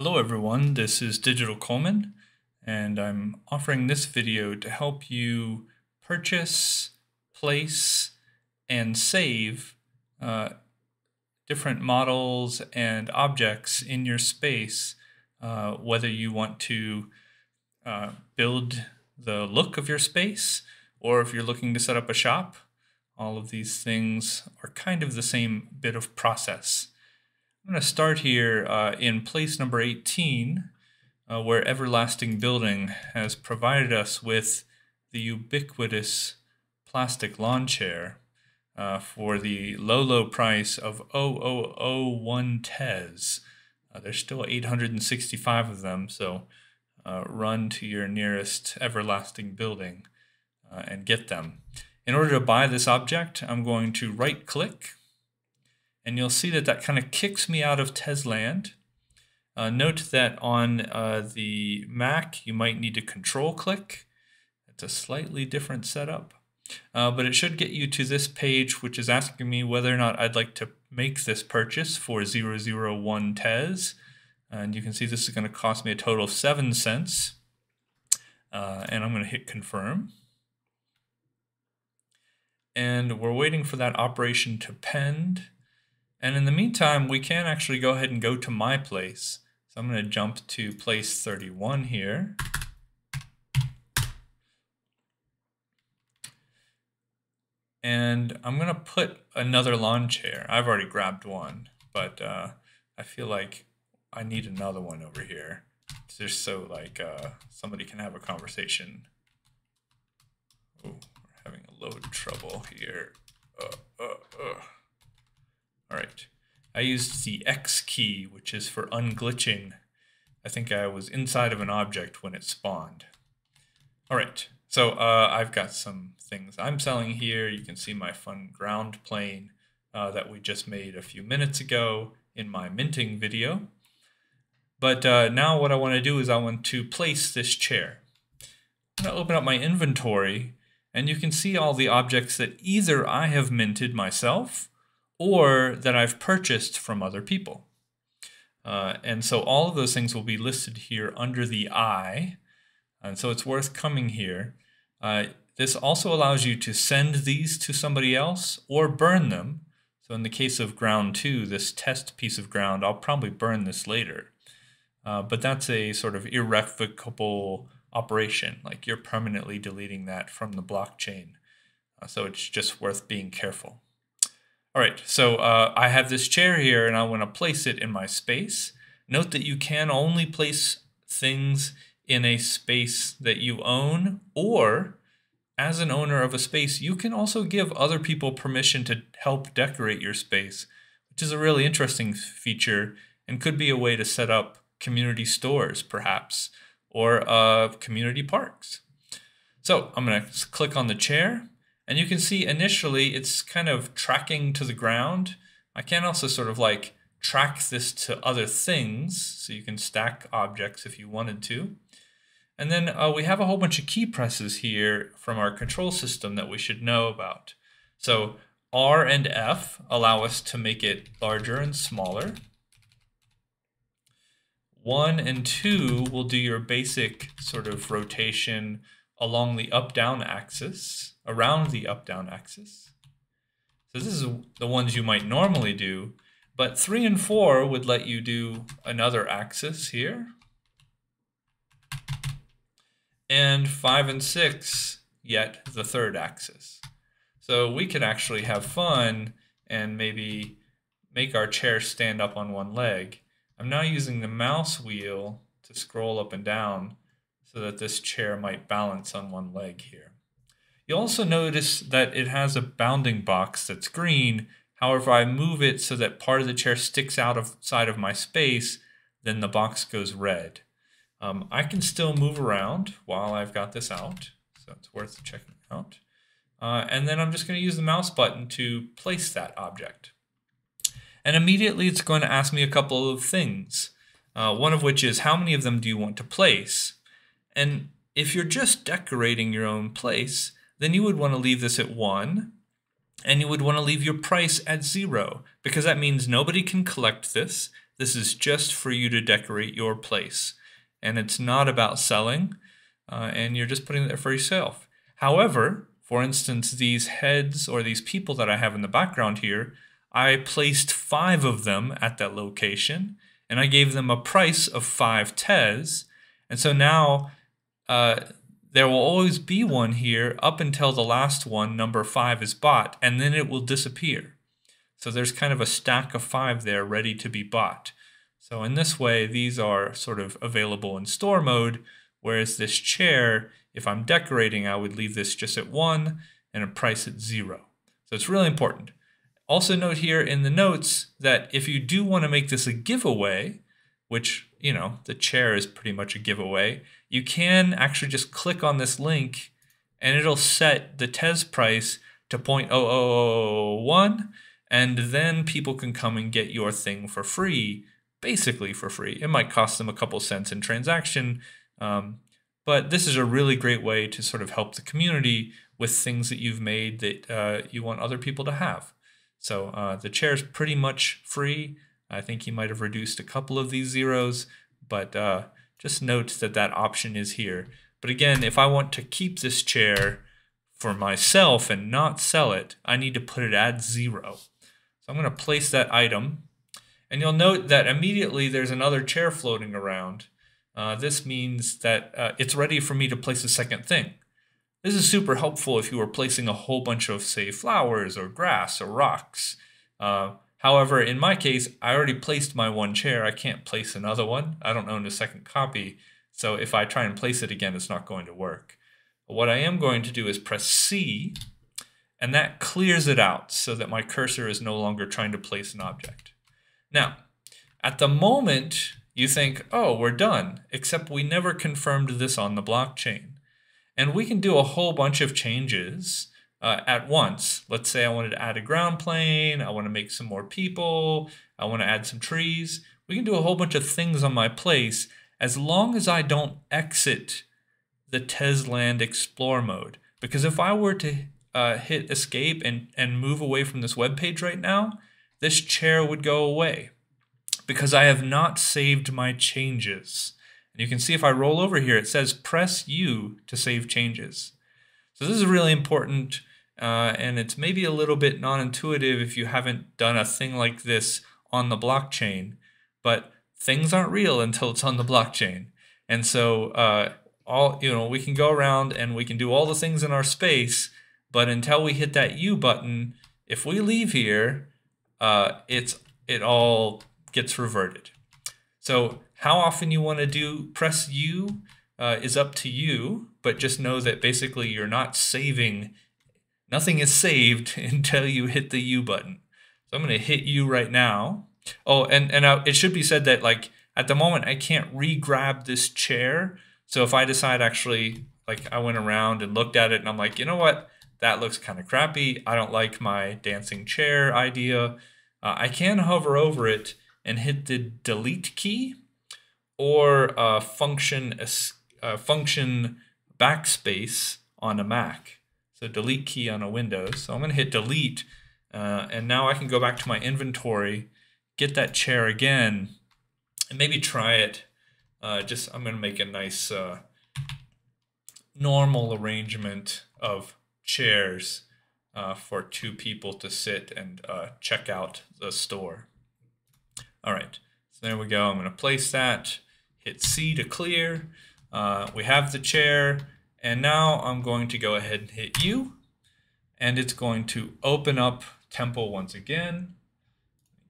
Hello everyone, this is Digital Coleman and I'm offering this video to help you purchase, place, and save uh, different models and objects in your space, uh, whether you want to uh, build the look of your space or if you're looking to set up a shop. All of these things are kind of the same bit of process. I'm going to start here uh, in place number 18, uh, where Everlasting Building has provided us with the ubiquitous plastic lawn chair uh, for the low, low price of 0001 tez. Uh, there's still 865 of them, so uh, run to your nearest Everlasting Building uh, and get them. In order to buy this object, I'm going to right click and you'll see that that kind of kicks me out of tz1and. Uh, note that on uh, the Mac, you might need to control click. It's a slightly different setup, uh, but it should get you to this page, which is asking me whether or not I'd like to make this purchase for 001 tez. And you can see this is going to cost me a total of 7 cents. Uh, and I'm going to hit confirm. And we're waiting for that operation to pend. And in the meantime, we can actually go ahead and go to my place. So I'm going to jump to place 31 here. And I'm going to put another lawn chair. I've already grabbed one, but uh, I feel like I need another one over here. Just so like uh, somebody can have a conversation. Oh, we're having a load trouble here. Uh, uh, uh. All right. I used the X key, which is for unglitching. I think I was inside of an object when it spawned. All right. So uh, I've got some things I'm selling here. You can see my fun ground plane uh, that we just made a few minutes ago in my minting video. But uh, now what I want to do is I want to place this chair. I'm going to open up my inventory and you can see all the objects that either I have minted myself or that I've purchased from other people. Uh, and so all of those things will be listed here under the I. And so it's worth coming here. Uh, this also allows you to send these to somebody else or burn them. So in the case of ground two, this test piece of ground, I'll probably burn this later. Uh, but that's a sort of irrevocable operation. Like you're permanently deleting that from the blockchain. Uh, so it's just worth being careful. All right, so uh, I have this chair here and I want to place it in my space. Note that you can only place things in a space that you own or as an owner of a space, you can also give other people permission to help decorate your space, which is a really interesting feature and could be a way to set up community stores perhaps or uh, community parks. So I'm going to click on the chair and you can see initially it's kind of tracking to the ground. I can also sort of like track this to other things. So you can stack objects if you wanted to. And then uh, we have a whole bunch of key presses here from our control system that we should know about. So R and F allow us to make it larger and smaller. One and two will do your basic sort of rotation along the up-down axis, around the up-down axis. So this is the ones you might normally do, but three and four would let you do another axis here. And five and six, yet the third axis. So we could actually have fun and maybe make our chair stand up on one leg. I'm now using the mouse wheel to scroll up and down so that this chair might balance on one leg here. You'll also notice that it has a bounding box that's green. However, I move it so that part of the chair sticks out of side of my space, then the box goes red. Um, I can still move around while I've got this out, so it's worth checking out. Uh, and then I'm just going to use the mouse button to place that object. And immediately it's going to ask me a couple of things, uh, one of which is how many of them do you want to place? And if you're just decorating your own place, then you would want to leave this at 1 and you would want to leave your price at 0 because that means nobody can collect this, This is just for you to decorate your place. And it's not about selling, uh, and you're just putting it there for yourself. However, for instance, these heads or these people that I have in the background here, I placed five of them at that location, and I gave them a price of five tez. And so now uh, there will always be one here up until the last one, number five, is bought, and then it will disappear. So there's kind of a stack of five there ready to be bought. So in this way, these are sort of available in store mode, whereas this chair, if I'm decorating, I would leave this just at one and a price at zero. So it's really important. Also note here in the notes that if you do want to make this a giveaway, which, you know, the chair is pretty much a giveaway, you can actually just click on this link and it'll set the tez price to 0.0001 and then people can come and get your thing for free, basically for free. It might cost them a couple cents in transaction, um, but this is a really great way to sort of help the community with things that you've made that uh, you want other people to have. So uh, the chair is pretty much free. I think you might have reduced a couple of these zeros, but uh, just note that that option is here. But again, if I want to keep this chair for myself and not sell it, I need to put it at zero. So I'm going to place that item. And you'll note that immediately there's another chair floating around. Uh, this means that uh, it's ready for me to place a second thing. This is super helpful if you are placing a whole bunch of, say, flowers or grass or rocks. Uh, However, in my case, I already placed my one chair. I can't place another one. I don't own a second copy. So if I try and place it again, it's not going to work. But what I am going to do is press C, and that clears it out so that my cursor is no longer trying to place an object. Now, at the moment, you think, oh, we're done, except we never confirmed this on the blockchain. And we can do a whole bunch of changes uh, at once. Let's say I wanted to add a ground plane, I want to make some more people, I want to add some trees. We can do a whole bunch of things on my place as long as I don't exit the tz1and Explore mode. Because if I were to uh, hit escape and, and move away from this web page right now, this chair would go away because I have not saved my changes. And you can see if I roll over here, it says press U to save changes. So this is really important uh, and it's maybe a little bit non-intuitive if you haven't done a thing like this on the blockchain, but things aren't real until it's on the blockchain. And so uh, all you know, we can go around and we can do all the things in our space, but until we hit that U button, if we leave here, uh, it's it all gets reverted. So how often you want to do press U uh, is up to you, but just know that basically you're not saving Nothing is saved until you hit the U button. So I'm going to hit U right now. Oh, and, and I, it should be said that like at the moment I can't re-grab this chair. So if I decide actually like I went around and looked at it and I'm like, you know what? That looks kind of crappy. I don't like my dancing chair idea. Uh, I can hover over it and hit the delete key or uh, function uh, function backspace on a Mac the delete key on a Windows. So I'm going to hit delete, uh, and now I can go back to my inventory, get that chair again, and maybe try it. Uh, just I'm going to make a nice uh, normal arrangement of chairs uh, for two people to sit and uh, check out the store. All right, so there we go. I'm going to place that, hit C to clear. Uh, we have the chair. And now I'm going to go ahead and hit U, and it's going to open up Temple once again.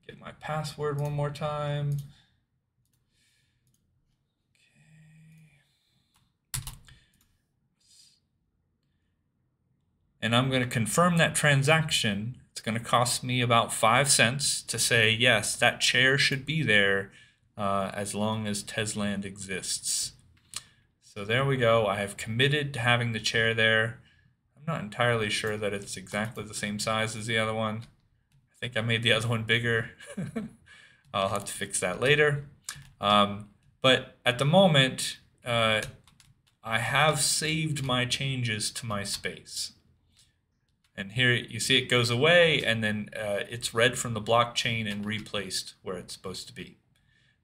Get my password one more time. and I'm going to confirm that transaction. It's going to cost me about five cents to say, yes, that chair should be there uh, as long as tz1and exists. So there we go. I have committed to having the chair there. I'm not entirely sure that it's exactly the same size as the other one. I think I made the other one bigger. I'll have to fix that later. Um, but at the moment, uh, I have saved my changes to my space. And here you see it goes away and then uh, it's read from the blockchain and replaced where it's supposed to be.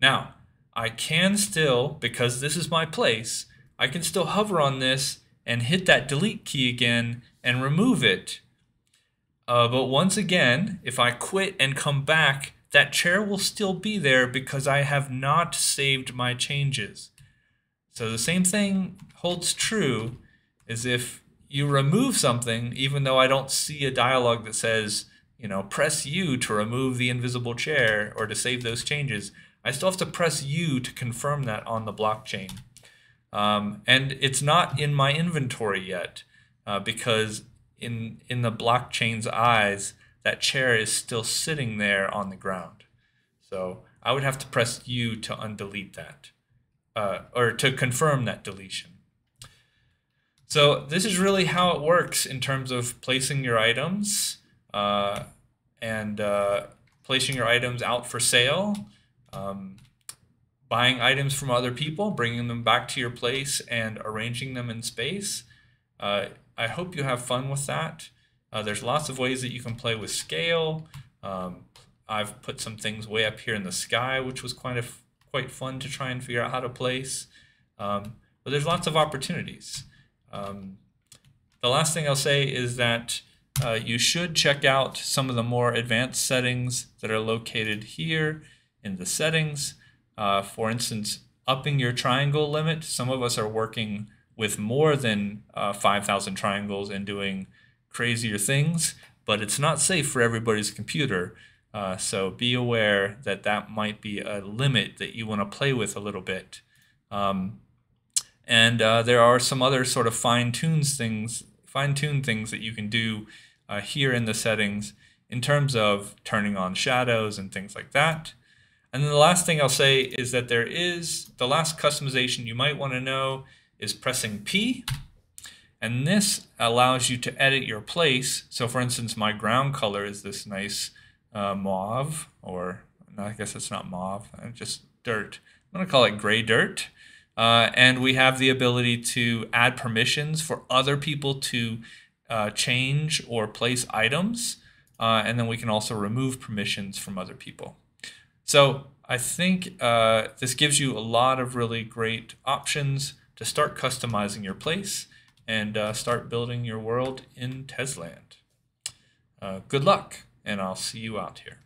Now, I can still, because this is my place, I can still hover on this and hit that delete key again and remove it. Uh, but once again, if I quit and come back, that chair will still be there because I have not saved my changes. So the same thing holds true as if you remove something, even though I don't see a dialog that says, you know, press U to remove the invisible chair or to save those changes. I still have to press U to confirm that on the blockchain. Um, and it's not in my inventory yet uh, because in, in the blockchain's eyes, that chair is still sitting there on the ground. So I would have to press U to undelete that uh, or to confirm that deletion. So this is really how it works in terms of placing your items uh, and uh, placing your items out for sale, um, buying items from other people, bringing them back to your place and arranging them in space. Uh, I hope you have fun with that. Uh, there's lots of ways that you can play with scale. Um, I've put some things way up here in the sky, which was quite a quite fun to try and figure out how to place. Um, but there's lots of opportunities. Um, the last thing I'll say is that uh, you should check out some of the more advanced settings that are located here in the settings. Uh, for instance, upping your triangle limit. Some of us are working with more than uh, 5,000 triangles and doing crazier things, but it's not safe for everybody's computer. Uh, so be aware that that might be a limit that you want to play with a little bit. Um, and uh, there are some other sort of fine tunes things, fine tune things that you can do uh, here in the settings in terms of turning on shadows and things like that. And then the last thing I'll say is that there is the last customization you might want to know is pressing P. And this allows you to edit your place. So for instance, my ground color is this nice uh, mauve, or I guess it's not mauve, uh, just dirt. I'm going to call it gray dirt. Uh, and we have the ability to add permissions for other people to uh, change or place items. Uh, and then we can also remove permissions from other people. So I think uh, this gives you a lot of really great options to start customizing your place and uh, start building your world in tz1and. Uh, good luck, and I'll see you out here.